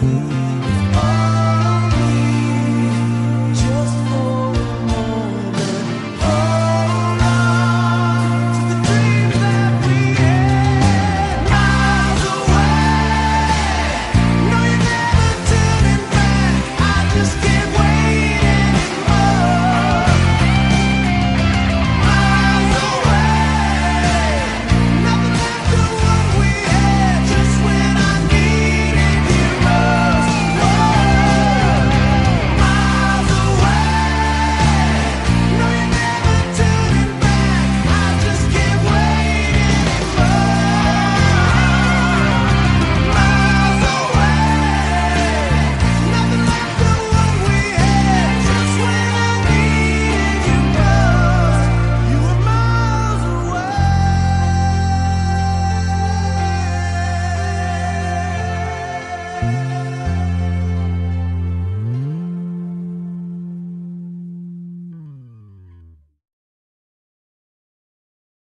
Mm-hmm.